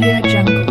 Audio Jungle.